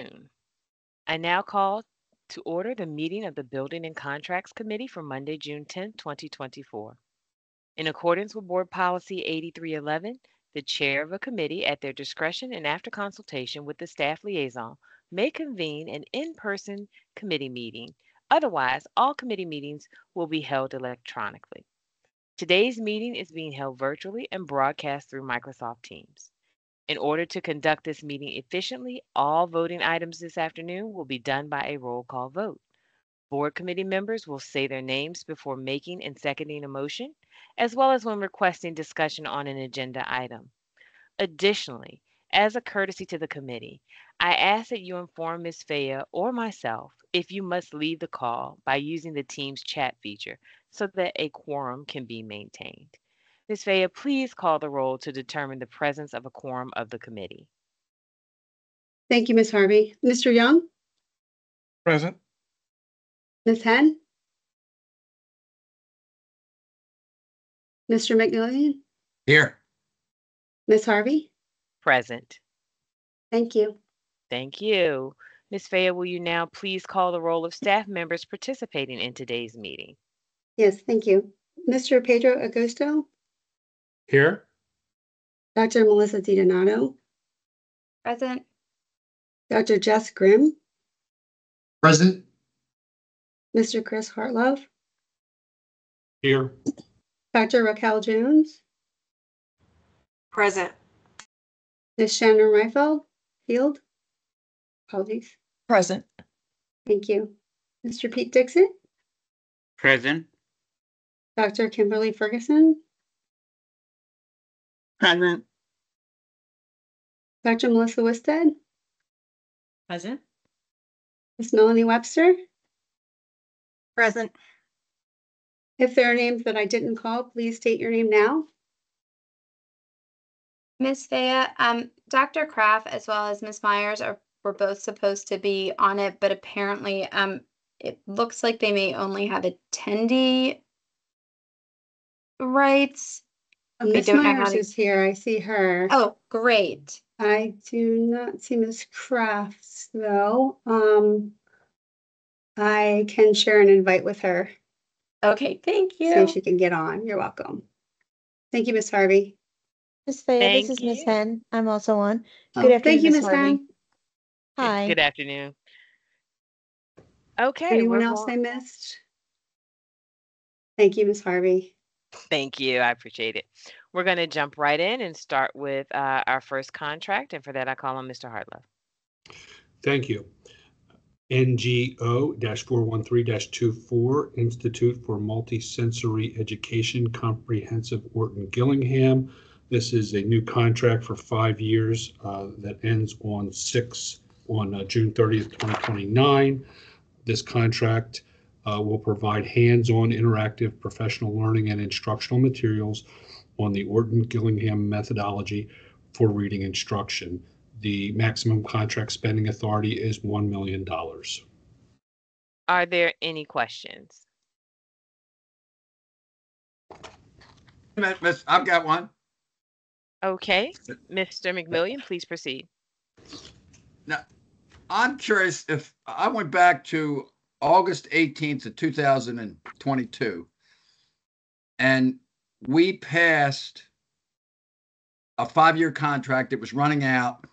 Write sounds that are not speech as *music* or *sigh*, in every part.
afternoon. I now call to order the meeting of the Building and Contracts Committee for Monday, June 10, 2024. In accordance with Board Policy 8311, the chair of a committee, at their discretion and after consultation with the staff liaison, may convene an in-person committee meeting. Otherwise, all committee meetings will be held electronically. Today's meeting is being held virtually and broadcast through Microsoft Teams. In order to conduct this meeting efficiently, all voting items this afternoon will be done by a roll call vote. Board committee members will say their names before making and seconding a motion, as well as when requesting discussion on an agenda item. Additionally, as a courtesy to the committee, I ask that you inform Ms. Faya or myself if you must leave the call by using the Teams chat feature so that a quorum can be maintained. Ms. Faya, please call the roll to determine the presence of a quorum of the committee. Thank you, Ms. Harvey. Mr. Young, Present. Ms. Henn? Mr. McMillion, Here. Ms. Harvey? Present. Thank you. Thank you. Ms. Faya, will you now please call the roll of staff members participating in today's meeting? Yes, thank you. Mr. Pedro Augusto, Here. Dr. Melissa DiDonato, Present. Dr. Jess Grimm, Present. Mr. Chris Hartlove, Here. Dr. Raquel Jones, Present. Ms. Shannon Reifeld, Field. Apologies. Present. Thank you. Mr. Pete Dixon, Present. Dr. Kimberly Ferguson, Present. Dr. Melissa Wisted, Present. Ms. Melanie Webster. Present. If there are names that I didn't call, please state your name now. Miss Faya, um, Dr. Kraft as well as Miss Myers are were both supposed to be on it, but apparently, um, it looks like they may only have attendee rights. I Ms. don't know how Myers to- is here. I see her. Oh, great. I do not see Ms. Crafts though. Um, I can share an invite with her, Okay, thank see if she can get on. You're welcome. Thank you, Miss Harvey. Miss Faya, this is Miss you. Henn. I'm also on. Oh, Good Thank you, afternoon, Miss Miss Harvey. Henn. Hi. Good afternoon. Okay. Anyone we're else I missed? Thank you, Miss Harvey. Thank you. I appreciate it. We're going to jump right in and start with uh, our first contract. And for that, I call on Mr. Hartlove. Thank you. NGO-413-24, Institute for Multisensory Education Comprehensive Orton Gillingham. This is a new contract for five years uh, that ends on 6, on uh, June 30th, 2029. This contract uh, will provide hands-on interactive professional learning and instructional materials on the Orton Gillingham methodology for reading instruction. The maximum contract spending authority is $1 million. Are there any questions? Miss- Miss- I've got one. Okay. Mr. McMillion, please proceed. Now, I'm curious if I went back to August 18th of 2022 and we passed a five-year contract. It was running out.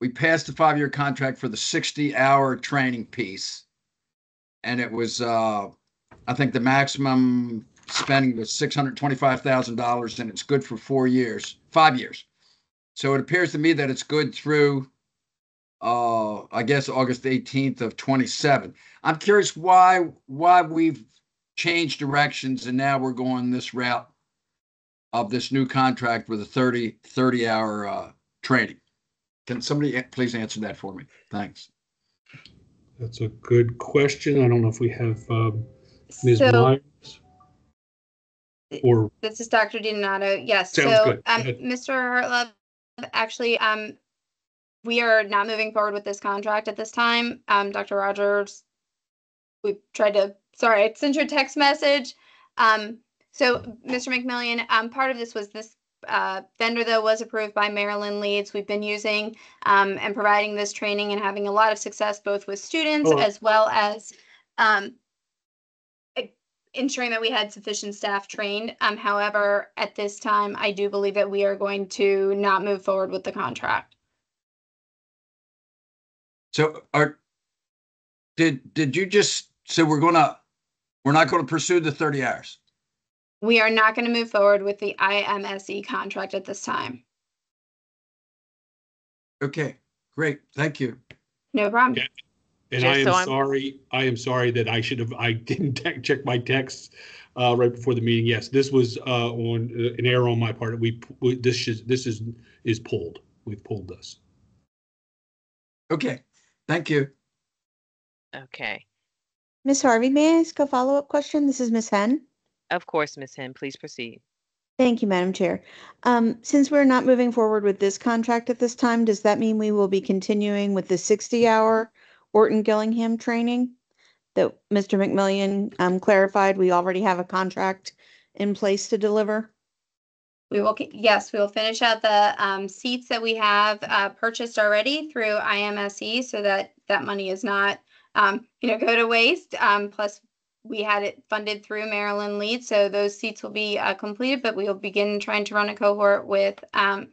We passed the five-year contract for the 60-hour training piece. And it was, uh, I think the maximum spending was $625,000 and it's good for four years, five years. So it appears to me that it's good through uh I guess August 18th of 27. I'm curious why why we've changed directions and now we're going this route of this new contract with a 30 30 hour uh training. Can somebody please answer that for me? Thanks. That's a good question. I don't know if we have um, Ms. So Myers or this is Dr. DiDonato. Yes, Sounds so, good. Um. Mr. Hartlove, actually, um, we are not moving forward with this contract at this time. Um, Dr. Rogers, we tried to, sorry, I sent you a text message. Um, so Mr. McMillion, um, part of this was this uh, vendor though was approved by Maryland Leads. We've been using um, and providing this training and having a lot of success both with students as well as um, ensuring that we had sufficient staff trained. Um, however, at this time, I do believe that we are going to not move forward with the contract. So are, did, did you just, so we're gonna, we're not gonna pursue the thirty hours? We are not going to move forward with the IMSE E contract at this time. Okay, great, thank you. No problem. Yeah. And I am so sorry, I am sorry that I should have, I *laughs* didn't te- check my texts uh, right before the meeting. Yes, this was uh, on, uh, an error on my part. We, we- this is, this is, is pulled. We've pulled this. Okay, thank you. Okay. Ms. Harvey, may I ask a follow-up question? This is Ms. Henn. Of course, Ms. Henn, please proceed. Thank you, Madam Chair. Um, since we're not moving forward with this contract at this time, does that mean we will be continuing with the sixty-hour Orton Gillingham training? That Mr. McMillion, um, clarified, we already have a contract in place to deliver? We will, yes, we will finish out the um, seats that we have uh, purchased already through IMSE so that that money is not, um, *laughs* you know, go to waste. Um, Plus, we had it funded through Maryland Lead, so those seats will be uh, completed, but we will begin trying to run a cohort with um,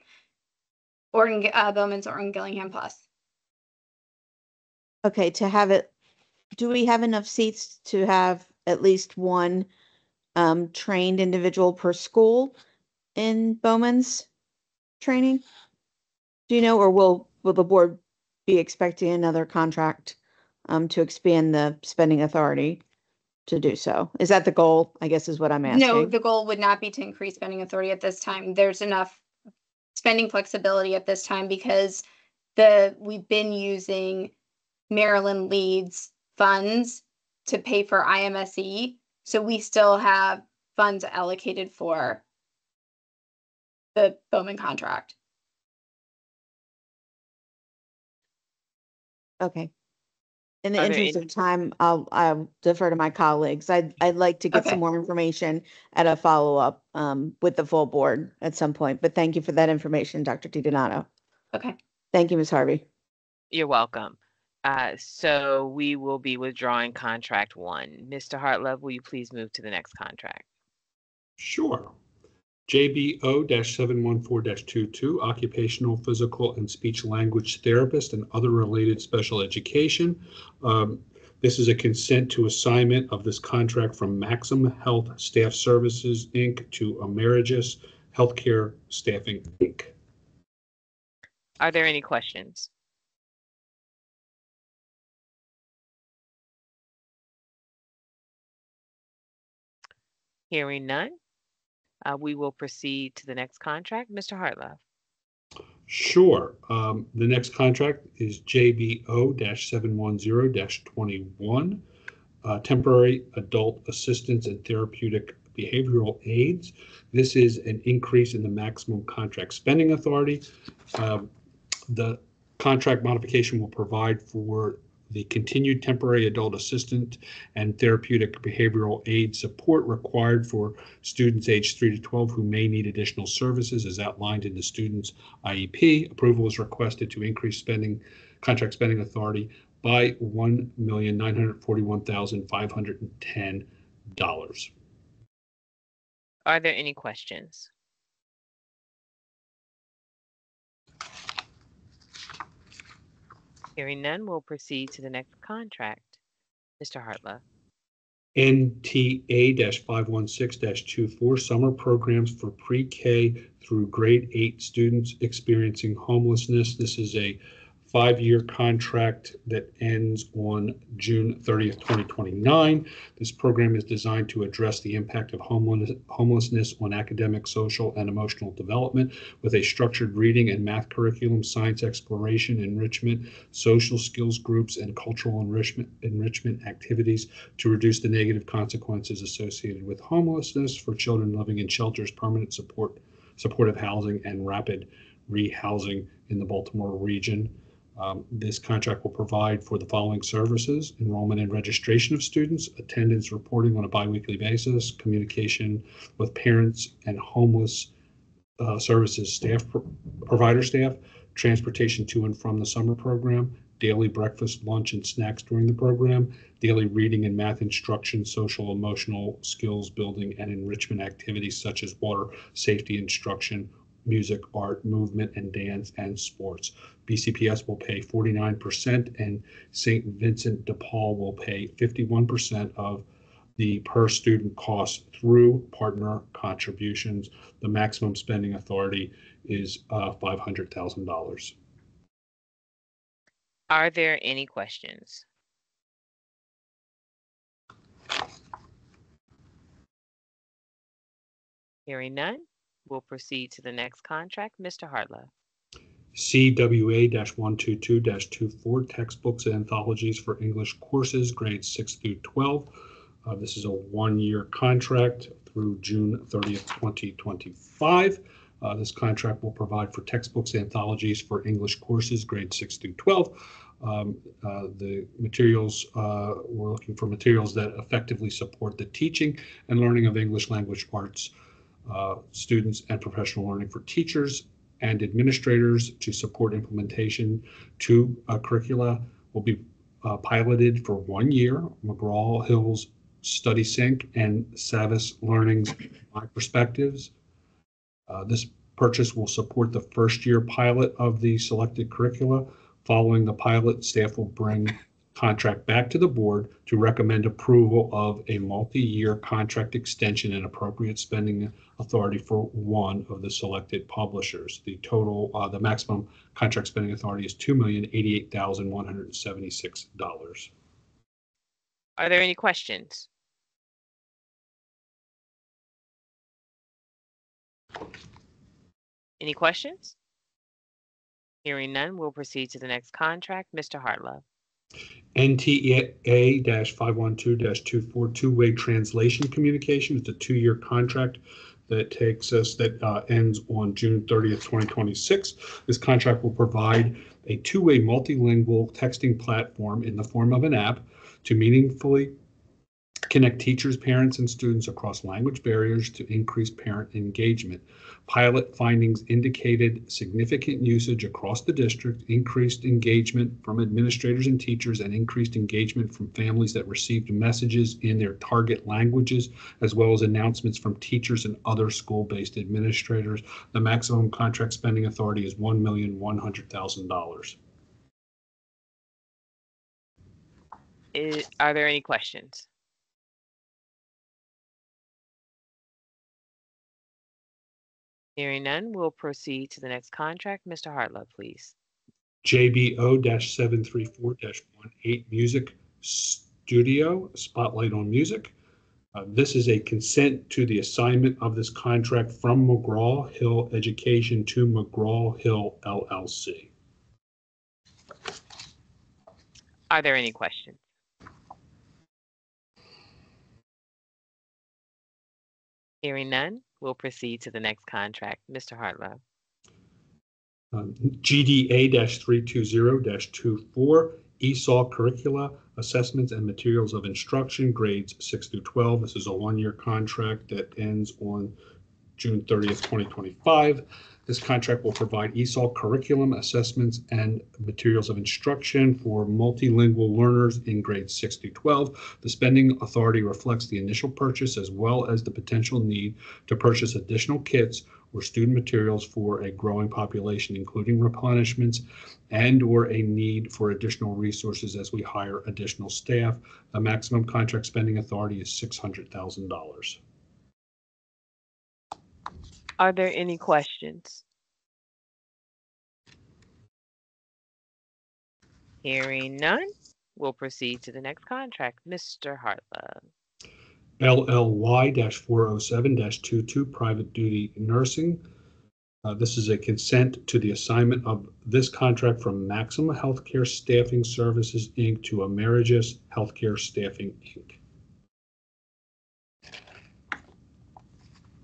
Orton, uh, Bowman's Orton Gillingham Plus. Okay, to have it, do we have enough seats to have at least one um, trained individual per school in Bowman's training? Do you know, or will, will the board be expecting another contract um, to expand the spending authority to do so? Is that the goal, I guess is what I'm asking. No, the goal would not be to increase spending authority at this time. There's enough spending flexibility at this time because the, we've been using Maryland Leads funds to pay for IMSE. So we still have funds allocated for the Bowman contract. Okay. In the Are interest any- of time, I'll, I'll defer to my colleagues. I'd, I'd like to get Okay. some more information at a follow-up um, with the full board at some point, but thank you for that information, Dr. DiDonato. Okay. Thank you, Ms. Harvey. You're welcome. Uh, So we will be withdrawing contract one. Mr. Hartlove, will you please move to the next contract? Sure. JBO seven one four 22 occupational, physical, and speech language therapist and other related special education. Um, This is a consent to assignment of this contract from Maxim Health Staff Services, Inc. to Amergis Healthcare Staffing, Inc. Are there any questions? Hearing none, uh, we will proceed to the next contract. Mr. Hartlove. Sure. Um, the next contract is JBO seven one zero twenty-one. Uh, temporary adult assistance and therapeutic behavioral aids. This is an increase in the maximum contract spending authority. Um, the contract modification will provide for the continued temporary adult assistant and therapeutic behavioral aid support required for students aged 3 to 12 who may need additional services as outlined in the student's IEP. Approval is requested to increase spending, contract spending authority by $1,941,510. Are there any questions? Hearing none, we'll proceed to the next contract. Mr. Hartlove. NTA five one six 24 summer programs for pre-K through grade eight students experiencing homelessness. This is a five-year contract that ends on June thirtieth, twenty twenty-nine. This program is designed to address the impact of homelessness on academic, social, and emotional development with a structured reading and math curriculum, science exploration, enrichment, social skills groups, and cultural enrichment, enrichment activities to reduce the negative consequences associated with homelessness for children living in shelters, permanent support, supportive housing, and rapid rehousing in the Baltimore region. Um, This contract will provide for the following services: enrollment and registration of students, attendance reporting on a biweekly basis, communication with parents and homeless uh, services staff, pro- provider staff, transportation to and from the summer program, daily breakfast, lunch, and snacks during the program, daily reading and math instruction, social emotional skills building, and enrichment activities such as water safety instruction, music, art, movement, and dance, and sports. BCPS will pay 49%, and St. Vincent de Paul will pay 51% of the per student cost through partner contributions. The maximum spending authority is uh, $500,000. Are there any questions? Hearing none, we'll proceed to the next contract. Mr. Hartlove. CWA-122-24 textbooks and anthologies for English courses, grades 6 through 12. Uh, This is a one-year contract through June 30th, 2025. Uh, This contract will provide for textbooks, anthologies for English courses, grades 6 through 12. Um, uh, The materials, uh, we're looking for materials that effectively support the teaching and learning of English language arts uh, students and professional learning for teachers and administrators to support implementation. Uh, curricula will be uh, piloted for one year, McGraw Hill's StudySync and Savvas Learning's My Perspectives. Uh, This purchase will support the first year pilot of the selected curricula. Following the pilot, staff will bring contract back to the board to recommend approval of a multi-year contract extension and appropriate spending authority for one of the selected publishers. The total, uh, the maximum contract spending authority is two million eighty-eight thousand one hundred and seventy-six dollars. Are there any questions? Any questions? Hearing none, we'll proceed to the next contract. Mr. Hartlove. NTEA five one two 24 two-way translation communication. It's a two-year contract that takes us, that uh, ends on June thirtieth, twenty twenty-six. This contract will provide a two-way multilingual texting platform in the form of an app to meaningfully connect teachers, parents, and students across language barriers to increase parent engagement. Pilot findings indicated significant usage across the district, increased engagement from administrators and teachers, and increased engagement from families that received messages in their target languages, as well as announcements from teachers and other school-based administrators. The maximum contract spending authority is $1,100,000. I- Are there any questions? Hearing none, we'll proceed to the next contract. Mr. Hartlove, please. JBO-734-18 Music Studio, Spotlight on Music. Uh, This is a consent to the assignment of this contract from McGraw Hill Education to McGraw Hill LLC. Are there any questions? Hearing none, we'll proceed to the next contract. Mr. Hartlove. Um, GDA-320-24 ESOL Curricula, Assessments and Materials of Instruction, grades 6 through 12. This is a one-year contract that ends on June 30th, 2025. This contract will provide ESOL curriculum, assessments, and materials of instruction for multilingual learners in grades 6 through 12. The spending authority reflects the initial purchase as well as the potential need to purchase additional kits or student materials for a growing population, including replenishments and/or a need for additional resources as we hire additional staff. The maximum contract spending authority is $600,000. Are there any questions? Hearing none, we'll proceed to the next contract. Mr. Hartlove. LLY-407-22 Private Duty Nursing. Uh, This is a consent to the assignment of this contract from Maxim Healthcare Staffing Services, Inc. to Amergis Healthcare Staffing, Inc.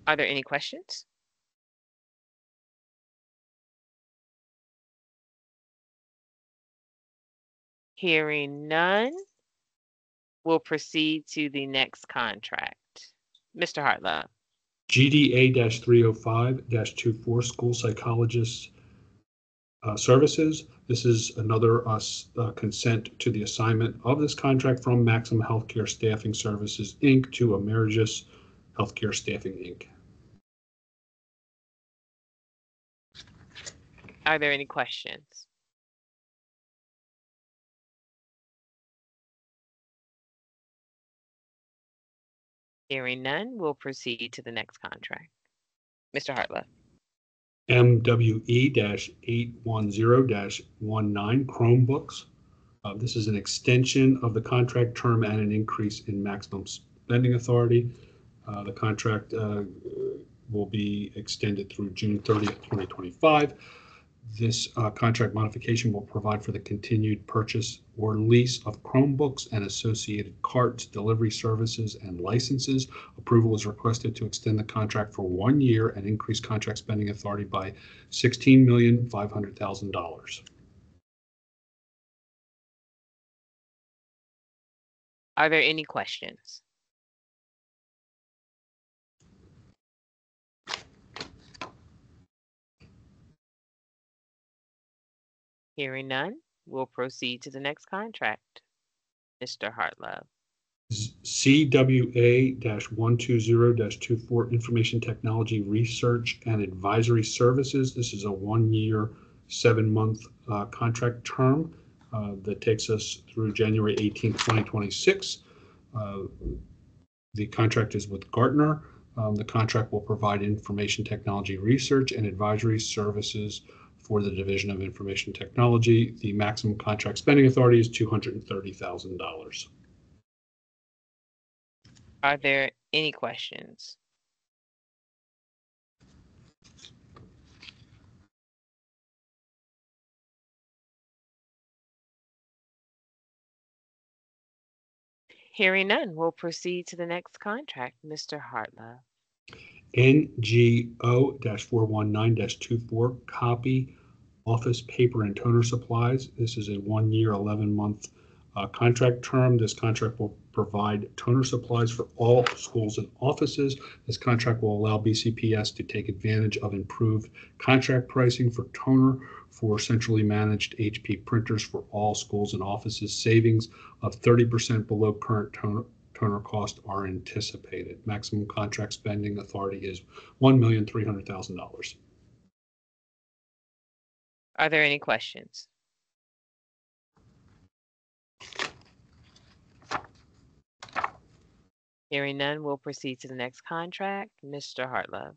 Are there any questions? Hearing none, we'll proceed to the next contract. Mr. Hartlove. GDA three oh five 24 school psychologists uh, services. This is another uh, uh, consent to the assignment of this contract from Maxim Healthcare Staffing Services, Inc. to Amergis Healthcare Staffing, Inc. Are there any questions? Hearing none, we'll proceed to the next contract. Mr. Hartlove. MWE eight one zero 19 Chromebooks. Uh, This is an extension of the contract term and an increase in maximum spending authority. Uh, The contract uh, will be extended through June thirtieth, twenty twenty-five. This uh, contract modification will provide for the continued purchase or lease of Chromebooks and associated carts, delivery services, and licenses. Approval is requested to extend the contract for one year and increase contract spending authority by sixteen million, five hundred thousand dollars. Are there any questions? Hearing none, we'll proceed to the next contract. Mr. Hartlove. CWA one two zero 24 Information Technology Research and Advisory Services. This is a one-year, seven-month uh, contract term uh, that takes us through January 18, twenty twenty-six. Uh, The contract is with Gartner. Um, The contract will provide information technology research and advisory services for the Division of Information Technology. The maximum contract spending authority is two hundred and thirty thousand dollars. Are there any questions? Hearing none, we'll proceed to the next contract. Mr. Hartlove. NGO four one nine 24 copy office paper and toner supplies. This is a one-year, eleven-month uh, contract term. This contract will provide toner supplies for all schools and offices. This contract will allow BCPS to take advantage of improved contract pricing for toner for centrally managed HP printers for all schools and offices. Savings of thirty percent below current toner, toner cost are anticipated. Maximum contract spending authority is one million three hundred thousand dollars. Are there any questions? Hearing none, we'll proceed to the next contract. Mr. Hartlove.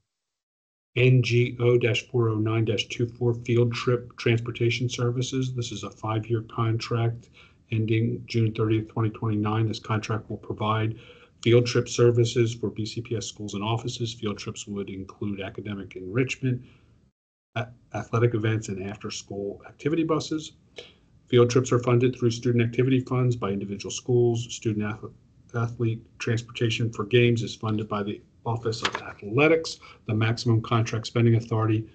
NGO four oh nine 24 Field Trip Transportation Services. This is a five-year contract ending June 30th, 2029. This contract will provide field trip services for BCPS schools and offices. Field trips would include academic enrichment, athletic events, and after-school activity buses. Field trips are funded through student activity funds by individual schools. Student athlete transportation for games is funded by the Office of Athletics. The maximum contract spending authority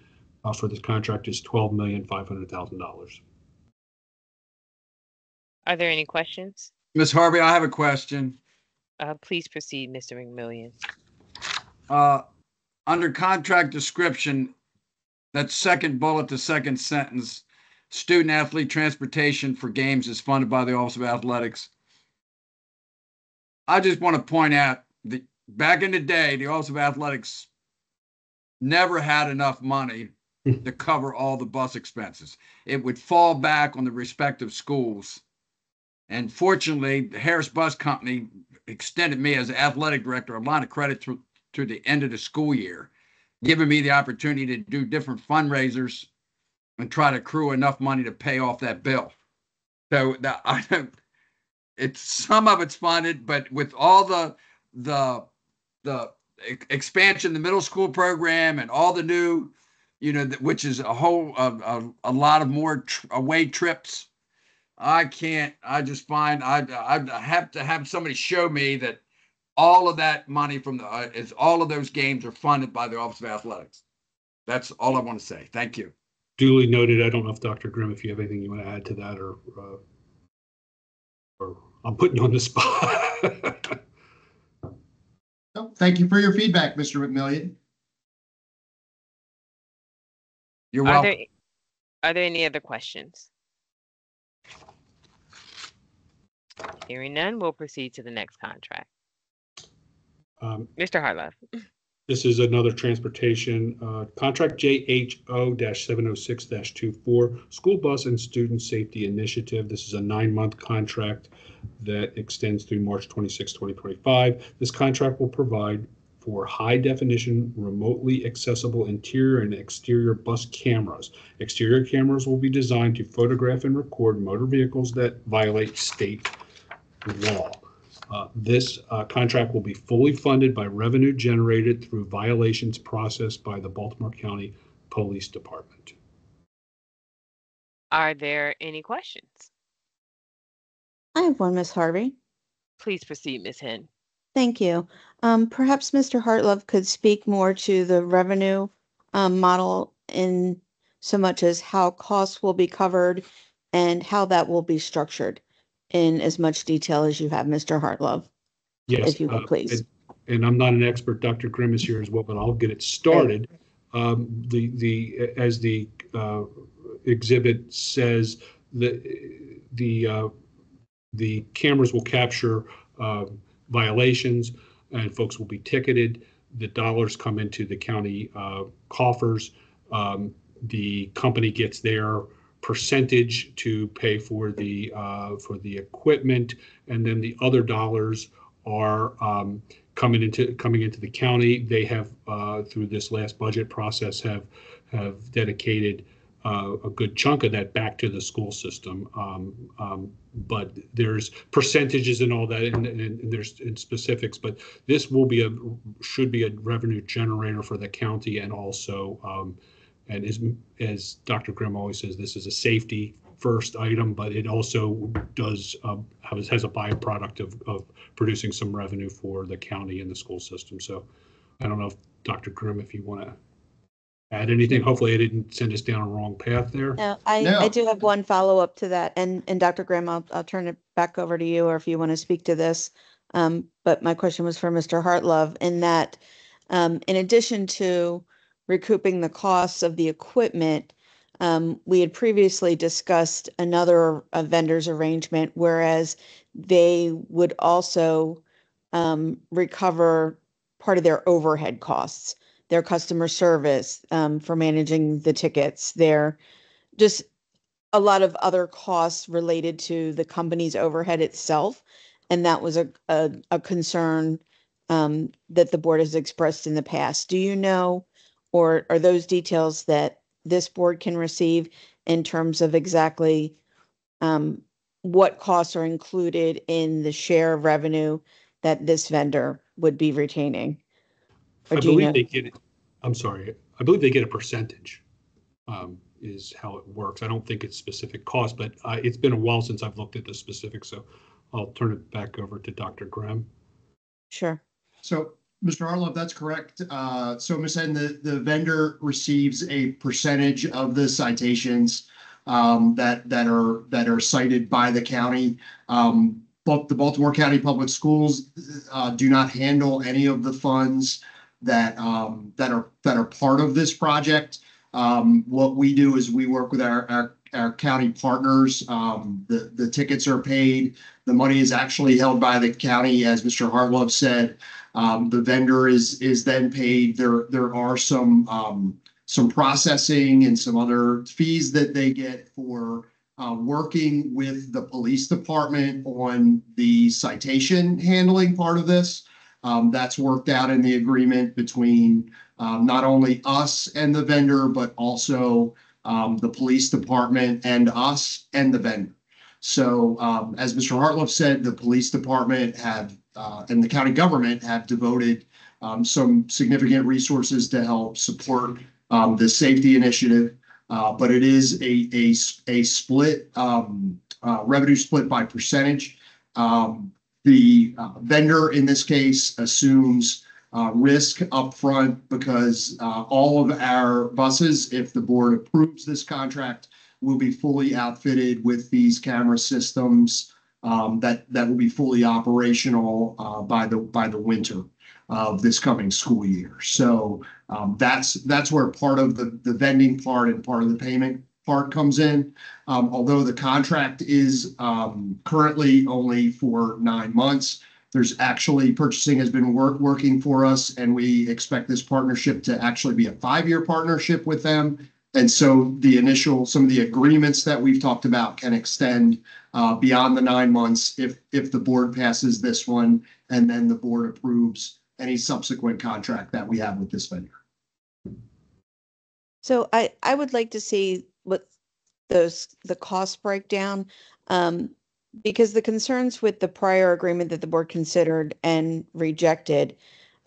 uh, for this contract is $12,500,000. Are there any questions? Ms. Harvey, I have a question. Uh, please proceed, Mr. McMillion. Uh, under contract description, that second bullet, the second sentence, student athlete transportation for games is funded by the Office of Athletics. I just want to point out that back in the day, the Office of Athletics never had enough money *laughs* to cover all the bus expenses. It would fall back on the respective schools. And fortunately, the Harris Bus Company extended me as athletic director a lot of credit through to the end of the school year, giving me the opportunity to do different fundraisers and try to accrue enough money to pay off that bill. So that *laughs* I don't. It's some of it's funded, but with all the the the expansion, the middle school program, and all the new, you know, which is a whole a, a, a lot of more tr- away trips. I can't. I just find I I have to have somebody show me that all of that money from the uh, is all of those games are funded by the Office of Athletics. That's all I want to say. Thank you. Duly noted. I don't know if Dr. Grimm, if you have anything you want to add to that or, uh, or I'm putting you on the spot. *laughs* Oh, Thank you for your feedback, Mr. McMillion. You're Are welcome. there, are there any other questions? Hearing none, we'll proceed to the next contract. Um, Mr. Hartlove. This is another transportation, uh, contract JHO seven oh six 24 school bus and student safety initiative. This is a nine-month contract that extends through March 26, 2025. This contract will provide for high-definition, remotely accessible interior and exterior bus cameras. Exterior cameras will be designed to photograph and record motor vehicles that violate state law. Uh, This uh, contract will be fully funded by revenue generated through violations processed by the Baltimore County Police Department. Are there any questions? I have one, Miss Harvey. Please proceed, Ms. Henn. Thank you. Um, perhaps Mr. Hartlove could speak more to the revenue um, model in so much as how costs will be covered and how that will be structured in as much detail as you have, Mr. Hartlove. Yes. If you would, uh, please. and- And I'm not an expert, Dr. Grimm is here as well, but I'll get it started. Um, The, the, as the uh, exhibit says, the, the, uh, the cameras will capture um, violations and folks will be ticketed. The dollars come into the county uh, coffers. Um, The company gets their percentage to pay for the, uh, for the equipment. And then the other dollars are um, coming into, coming into the county. They have, uh, through this last budget process, have, have dedicated uh, a good chunk of that back to the school system. Um, um, But there's percentages and all that, and, and and there's specifics, but this will be a, should be a revenue generator for the county and also, um, and as, as Dr. Grimm always says, this is a safety first item, but it also does, um, has, has a byproduct of, of producing some revenue for the county and the school system. So I don't know if Dr. Grimm, if you want to add anything, hopefully I didn't send us down a wrong path there. Now, I, No. I do have one follow-up to that, and, and Dr. Grimm, I'll, I'll turn it back over to you, or if you want to speak to this. Um, but my question was for Mr. Hartlove, in that, um, in addition to recouping the costs of the equipment, um, we had previously discussed another vendor's arrangement, whereas they would also um, recover part of their overhead costs, their customer service, um, for managing the tickets, their just a lot of other costs related to the company's overhead itself. And that was a, a, a concern um, that the board has expressed in the past. Do you know, or are those details that this board can receive in terms of exactly um, what costs are included in the share of revenue that this vendor would be retaining? Or I do you believe know? they get, it. I'm sorry, I believe they get a percentage, um, is how it works. I don't think it's specific cost, but uh, it's been a while since I've looked at the specifics, so I'll turn it back over to Dr. Grimm. Sure. So, Mr. Hartlove, that's correct. Uh, so Ms. Eden, the, the vendor receives a percentage of the citations um, that, that are, that are cited by the county. Um, but the Baltimore County Public Schools, uh, do not handle any of the funds that, um, that are, that are part of this project. Um, what we do is we work with our, our, our county partners. Um, the, the tickets are paid. The money is actually held by the county, as Mr. Hartlove said. Um, the vendor is, is then paid. There, there are some, um, some processing and some other fees that they get for, uh, working with the police department on the citation handling part of this. Um, that's worked out in the agreement between, um, not only us and the vendor, but also, um, the police department and us and the vendor. So um, as Mr. Hartlove said, the police department have, uh, and the county government have devoted um, some significant resources to help support um, the safety initiative. Uh, but it is a split, um, uh, revenue split by percentage. Um, the uh, vendor in this case assumes uh, risk upfront because uh, all of our buses, if the board approves this contract, will be fully outfitted with these camera systems that, that will be fully operational uh, by the, by the winter. of this coming school year. So um, that's, that's where part of the, the vending part and part of the payment part comes in. Um, although the contract is, um, currently only for nine months, there's actually purchasing has been work, working for us and we expect this partnership to actually be a five-year partnership with them. And so the initial, some of the agreements that we've talked about can extend, uh, beyond the nine months if, if the board passes this one and then the board approves any subsequent contract that we have with this vendor. So I, I would like to see what those, the cost breakdown. Um, because the concerns with the prior agreement that the board considered and rejected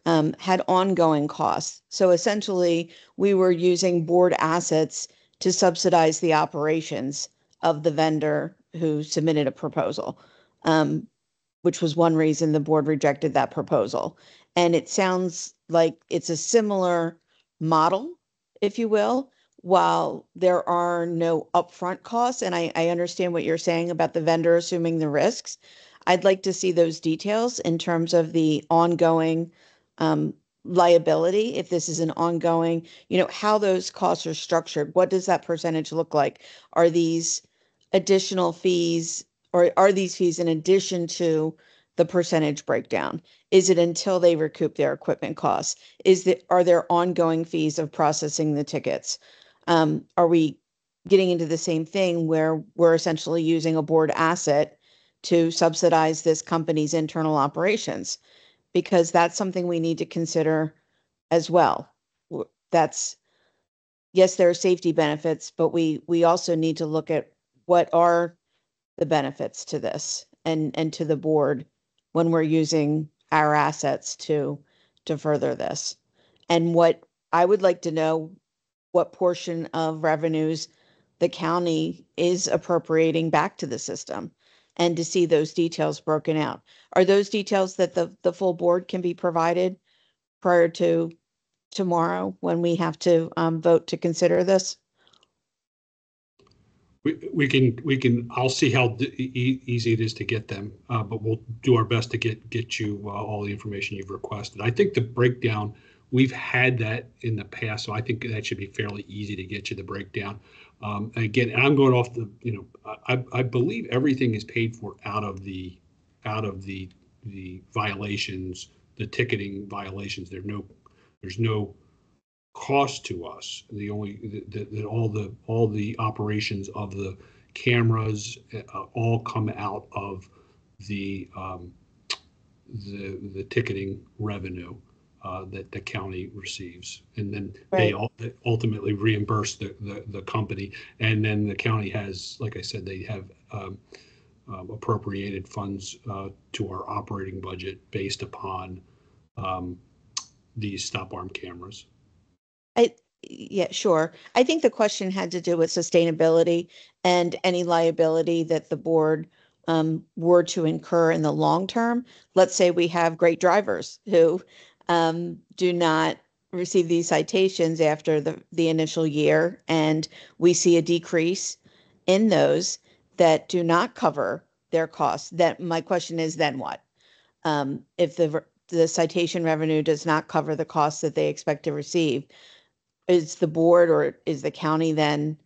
um, had ongoing costs. So essentially, we were using board assets to subsidize the operations of the vendor who submitted a proposal. Um, which was one reason the board rejected that proposal. And it sounds like it's a similar model, if you will, while there are no upfront costs, and I, I understand what you're saying about the vendor assuming the risks. I'd like to see those details in terms of the ongoing um, liability, if this is an ongoing, you know, how those costs are structured. What does that percentage look like? Are these additional fees or are these fees in addition to the percentage breakdown? Is it until they recoup their equipment costs? Is that, are there ongoing fees of processing the tickets? Um, are we getting into the same thing where we're essentially using a board asset to subsidize this company's internal operations? Because that's something we need to consider as well. That's, yes, there are safety benefits, but we, we also need to look at what are the benefits to this and, and to the board when we're using our assets to, to further this. And what I would like to know, what portion of revenues the county is appropriating back to the system and to see those details broken out. Are those details that the, the full board can be provided prior to tomorrow when we have to um, vote to consider this? We, we can, we can, I'll see how e- easy it is to get them, uh, but we'll do our best to get, get you uh, all the information you've requested. I think the breakdown, we've had that in the past, so I think that should be fairly easy to get you the breakdown. Um, again, I'm going off the, you know, I, I believe everything is paid for out of the, out of the, the violations, the ticketing violations. There no, there's no cost to us. The only, that all the, all the operations of the cameras uh, all come out of the, um, the, the ticketing revenue uh, that the county receives. And then they Right. they ultimately reimburse the, the, the company. And then the county has, like I said, they have um, um, appropriated funds uh, to our operating budget based upon um, these stop arm cameras. I, yeah, sure. I think the question had to do with sustainability and any liability that the board um, were to incur in the long term. Let's say we have great drivers who um, do not receive these citations after the, the initial year, and we see a decrease in those that do not cover their costs. That my question is, then what? Um, if the the citation revenue does not cover the costs that they expect to receive, is the board or is the county then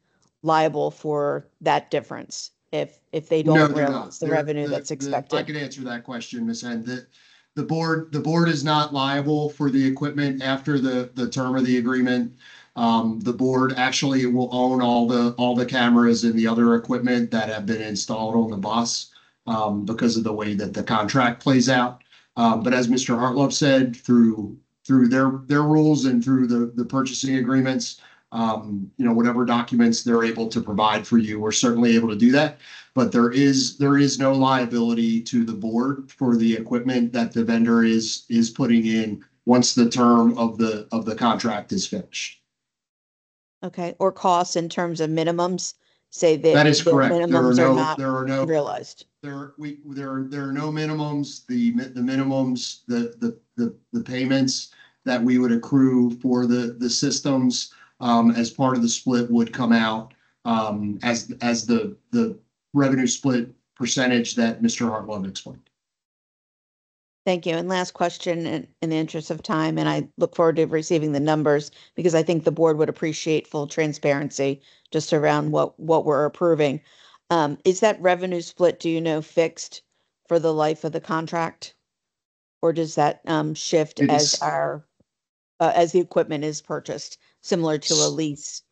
liable for that difference? If, if they don't not. realize the They're- revenue the- that's the- I can answer that question, Ms. Henn. The, the board, the board is not liable for the equipment after the, the term of the agreement. Um, the board actually will own all the, all the cameras and the other equipment that have been installed on the bus um, because of the way that the contract plays out. Um, but as Mr. Hartlove said, through, through their, their rules and through the, the purchasing agreements, um, you know, whatever documents they're able to provide for you, we're certainly able to do that. But there is, there is no liability to the board for the equipment that the vendor is, is putting in once the term of the, of the contract is finished. Okay, or costs in terms of minimums, say that. That is the correct. There are Minimums are no, not there are no, realized. there, we, there, there are no minimums. The, the minimums, the, the, the, the payments that we would accrue for the, the systems um, as part of the split would come out um, as, as the, the revenue split percentage that Mr. Hartlove explained. Thank you. And last question in, in the interest of time, and I look forward to receiving the numbers because I think the board would appreciate full transparency just around what, what we're approving. Um, is that revenue split, do you know, fixed for the life of the contract? Or does that, um, shift It as is- our, uh, as the equipment is purchased, similar to a lease?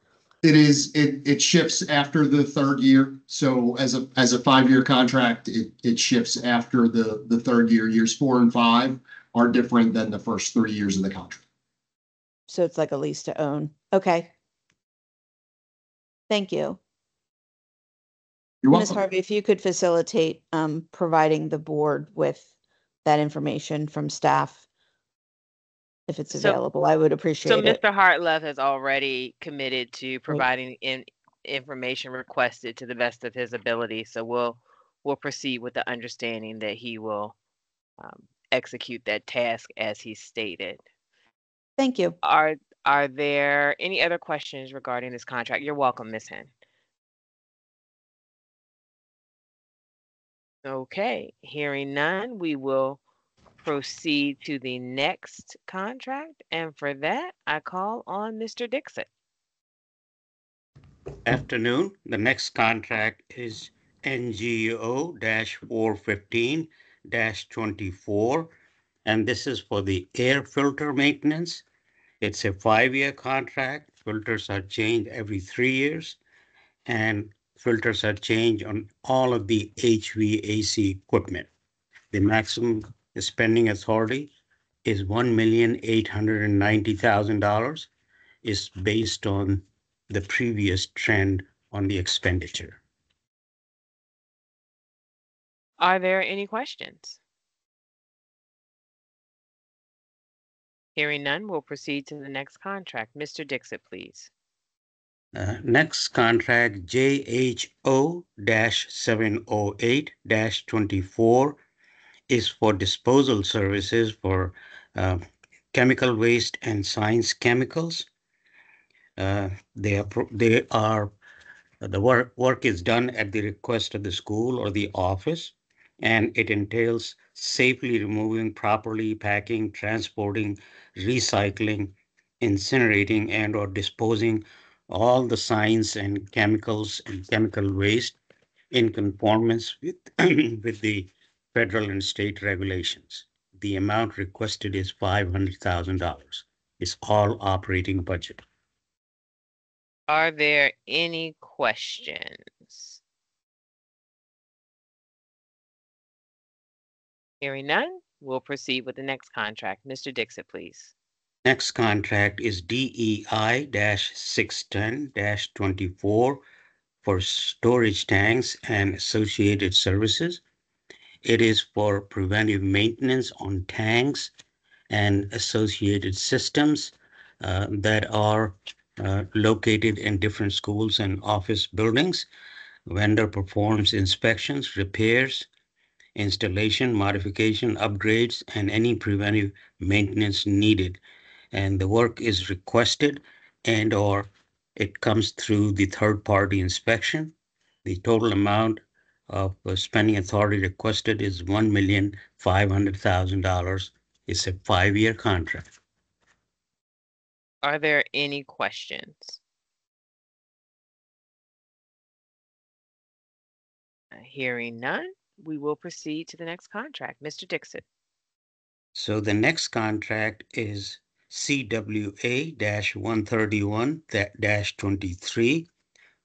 It is, it, it shifts after the third year. So as a, as a five-year contract, it, it shifts after the, the third year. Years four and five are different than the first three years of the contract. So it's like a lease to own. Okay. Thank you. You're Ms. welcome. Harvey, if you could facilitate um, providing the board with that information from staff, if it's So- available, I would So appreciate it. So, Mr. Hartlove has already committed to providing in information requested to the best of his ability. So we'll, we'll proceed with the understanding that he will um, execute that task as he stated. Thank you. Are, are there any other questions regarding this contract? You're welcome, Ms. Henn. Okay, hearing none, we will proceed to the next contract. And for that, I call on Mr. Dixit. Afternoon. The next contract is NGO 415 24, And this is for the air filter maintenance. It's a five-year contract. Filters are changed every three years. And filters are changed on all of the HVAC equipment. The maximum spending authority is one million eight hundred and ninety thousand dollars. Is based on the previous trend on the expenditure. Are there any questions? Hearing none, we'll proceed to the next contract. Mr. Dixit, please. Uh, Next contract, JHO seven oh eight twenty-four is for disposal services for uh, chemical waste and science chemicals. Uh, They are, they are, the work, work is done at the request of the school or the office. And it entails safely removing, properly packing, transporting, recycling, incinerating and or disposing all the science and chemicals and chemical waste in conformance with, *clears throat* with the federal and state regulations. The amount requested is five hundred thousand dollars. It's all operating budget. Are there any questions? Hearing none, we'll proceed with the next contract. Mr. Dixit, please. Next contract is DEI 610 24 for storage tanks and associated services. It is for preventive maintenance on tanks and associated systems uh, that are uh, located in different schools and office buildings. Vendor performs inspections, repairs, installation, modification, upgrades, and any preventive maintenance needed. And the work is requested and or it comes through the third-party inspection. The total amount of uh, spending authority requested is one million five hundred thousand dollars. It's a five-year contract. Are there any questions? Hearing none, we will proceed to the next contract. Mr. Dixit. So the next contract is CWA one thirty-one twenty-three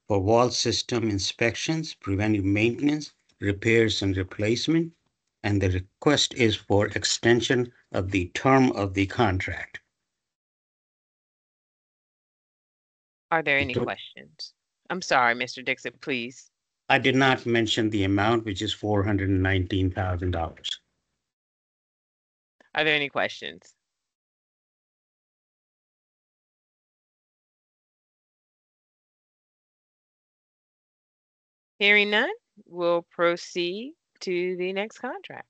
for wall system inspections, preventive maintenance, repairs and replacement. And the request is for extension of the term of the contract. Are there any questions? I'm sorry, Mr. Dixit, please. I did not mention the amount, which is four hundred and nineteen thousand dollars. Are there any questions? Hearing none, we'll proceed to the next contract.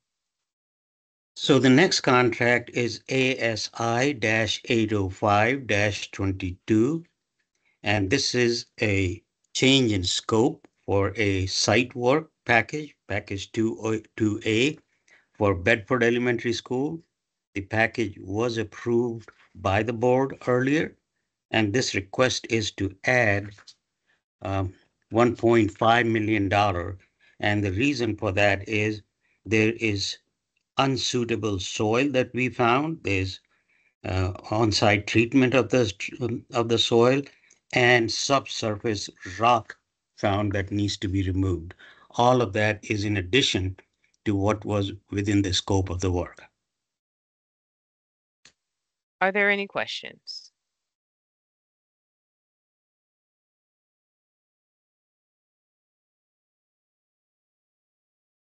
So the next contract is ASI 805 22, And this is a change in scope for a site work package, package two, two A for Bedford Elementary School. The package was approved by the board earlier, and this request is to add um, $1.5 million. And the reason for that is there is unsuitable soil that we found. There's uh, on-site treatment of the of the soil and subsurface rock found that needs to be removed. All of that is in addition to what was within the scope of the work. Are there any questions?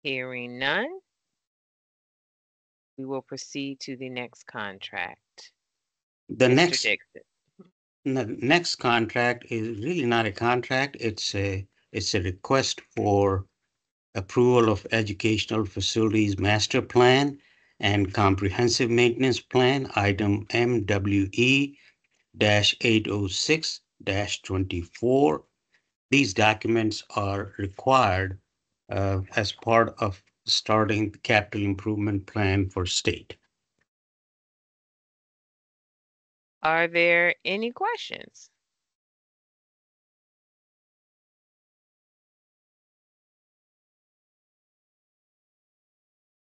Hearing none, we will proceed to the next contract. The Mr. next Dixit. The next contract is really not a contract, it's a, it's a request for approval of educational facilities master plan and comprehensive maintenance plan, item MWE dash eight oh six dash twenty-four. These documents are required Uh, as part of starting the capital improvement plan for state. Are there any questions?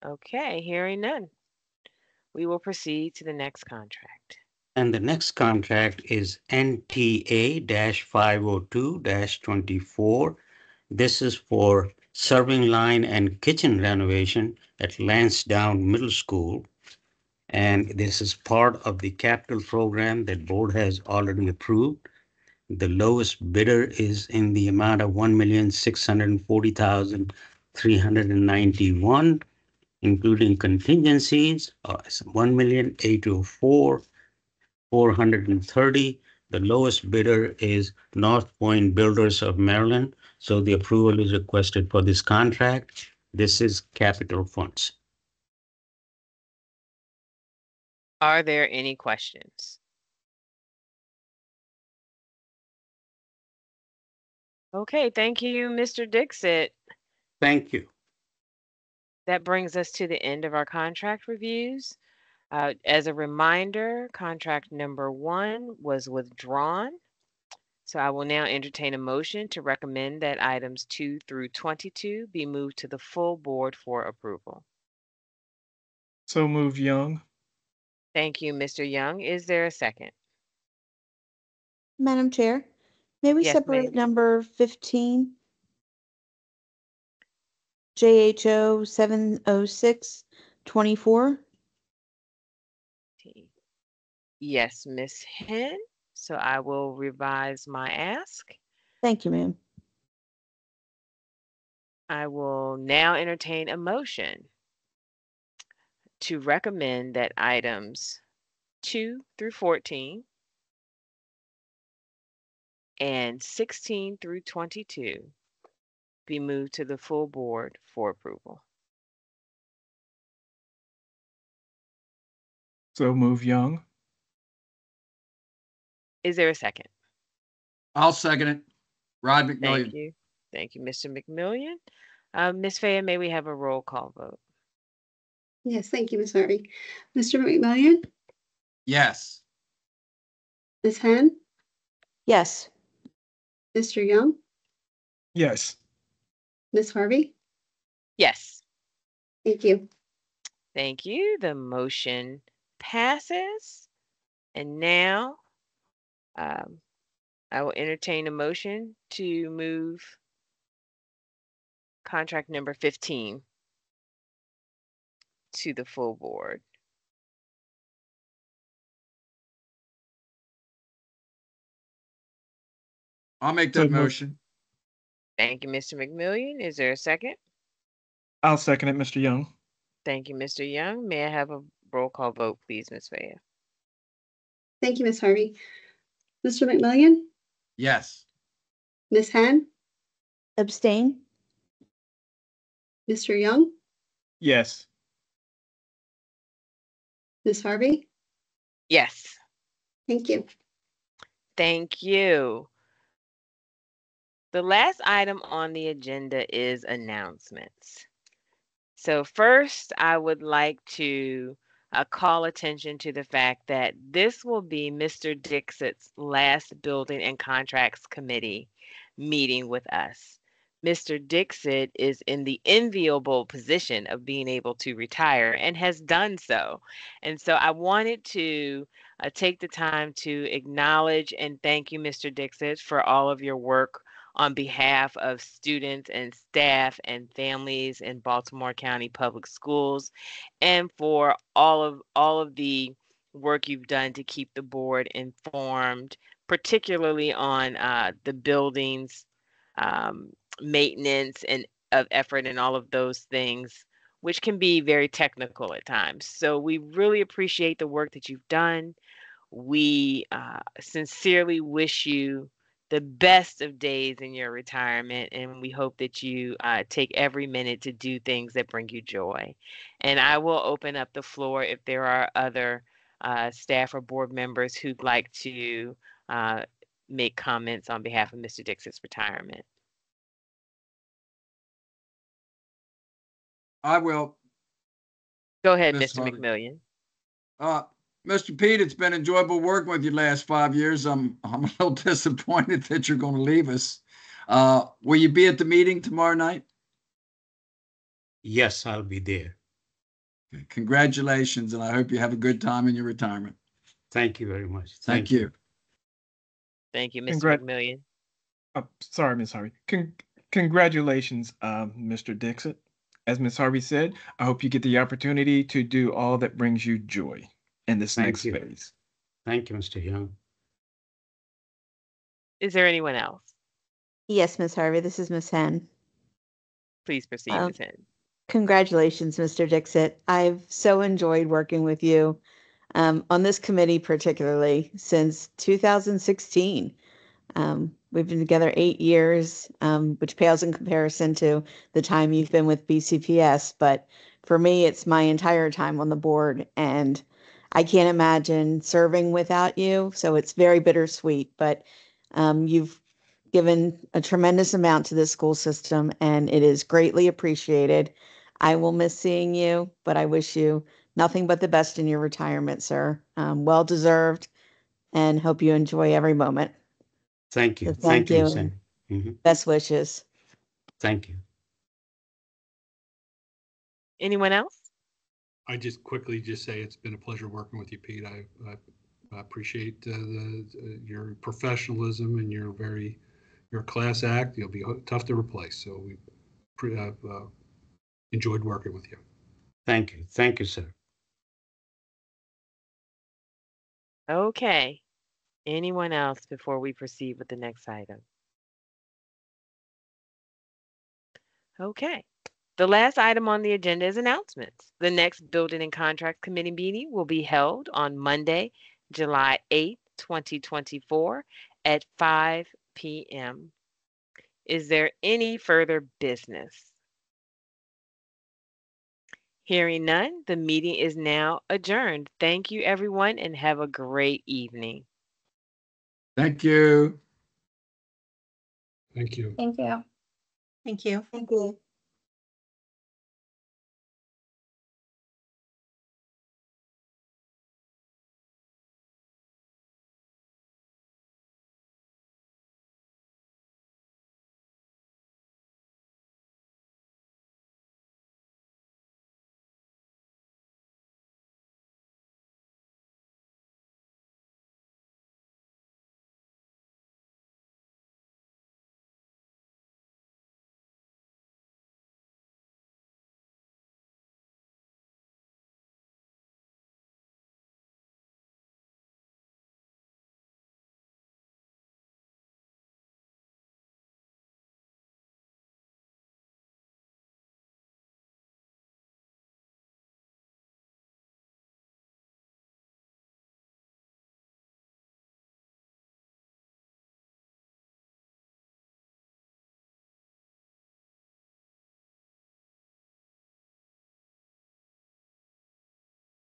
Okay, hearing none. We will proceed to the next contract. And the next contract is NTA 502 24. This is for serving line and kitchen renovation at Lansdowne Middle School. And this is part of the capital program that board has already approved. The lowest bidder is in the amount of one million six hundred forty thousand three hundred and ninety-one, including contingencies, uh, one million eight oh four, four hundred and thirty. The lowest bidder is North Point Builders of Maryland, so the approval is requested for this contract. This is capital funds. Are there any questions? Okay, thank you, Mr. Dixit. Thank you. That brings us to the end of our contract reviews. Uh, as a reminder, contract number one was withdrawn. So I will now entertain a motion to recommend that items two through 22 be moved to the full board for approval. So move Young. Thank you, Mr. Young. Is there a second? Madam Chair, may we Yes, separate ma'am. number fifteen? JHO seven oh six twenty-four? Yes, Ms. Henn. So I will revise my ask. Thank you, ma'am. I will now entertain a motion to recommend that items two through 14 and 16 through 22 be moved to the full board for approval. So move Young. Is there a second? I'll second it. Rod Thank McMillion. you. Thank you, Mr. McMillion. Uh, Ms. Faya, may we have a roll call vote? Yes, thank you, Ms. Harvey. Mr. McMillion, Yes. Ms. Henn, Yes, Mr. Young, Yes. Ms. Harvey. Yes. Thank you. Thank you. The motion passes. And now um, I will entertain a motion to move contract number 15 to the full board. I'll make So that moved. motion. Thank you, Mr. McMillion. Is there a second? I'll second it, Mr. Young. Thank you, Mr. Young. May I have a roll call vote, please, Ms. Faya? Thank you, Ms. Harvey. Mr. McMillion, Yes. Ms. Henn, abstain? Mr. Young, Yes. Ms. Harvey. Yes. Thank you. Thank you. The last item on the agenda is announcements. So first, I would like to uh, call attention to the fact that this will be Mr. Dixit's last Building and Contracts Committee meeting with us. Mr. Dixit is in the enviable position of being able to retire and has done so. And so I wanted to uh, take the time to acknowledge and thank you, Mr. Dixit, for all of your work on behalf of students and staff and families in Baltimore County Public Schools and for all of all of the work you've done to keep the board informed, particularly on uh, the buildings um, maintenance and of effort and all of those things, which can be very technical at times. So we really appreciate the work that you've done. We uh, sincerely wish you the best of days in your retirement, and we hope that you uh, take every minute to do things that bring you joy. And I will open up the floor if there are other uh, staff or board members who'd like to uh, make comments on behalf of Mr. Dixit's retirement. I will. Go ahead, Ms. Mr. McMillion. Uh, Mr. Pete, it's been enjoyable working with you last five years. I'm, I'm a little *laughs* disappointed that you're going to leave us. Uh, will you be at the meeting tomorrow night? Yes, I'll be there. Congratulations, and I hope you have a good time in your retirement. Thank you very much. Thank you. Thank you, Mr. Congrat- McMillion. Oh, sorry, Miss Harvey. Con- congratulations, um, Mr. Dixit. As Miss Harvey said, I hope you get the opportunity to do all that brings you joy in this Thank next you. phase. Thank you, Mr. Young. Is there anyone else? Yes, Miss Harvey, this is Miss Henn. Please proceed, Um, Ms. Henn. Congratulations, Mr. Dixit. I've so enjoyed working with you um, on this committee, particularly since 2016. Um, we've been together eight years, um, which pales in comparison to the time you've been with BCPS. But for me, it's my entire time on the board, and I can't imagine serving without you. So it's very bittersweet. But um, you've given a tremendous amount to the school system, and it is greatly appreciated. I will miss seeing you, but I wish you nothing but the best in your retirement, sir. Um, well deserved, and hope you enjoy every moment. Thank you. So Thank thank you, you. Ms. Henn. Mhm. Best wishes. Thank you. Anyone else? I just quickly just say it's been a pleasure working with you, Pete. I, I- I appreciate uh, the, uh, your professionalism and your very, your class act. You'll be tough to replace. So we pre- uh, uh, enjoyed working with you. Thank you. Thank you, sir. Okay. Anyone else before we proceed with the next item? Okay. The last item on the agenda is announcements. The next Building and Contract Committee meeting will be held on Monday, July 8th, 2024 at 5 p.m. Is there any further business? Hearing none, the meeting is now adjourned. Thank you, everyone, and have a great evening. Thank you. Thank you. Thank you. Thank you. Thank you.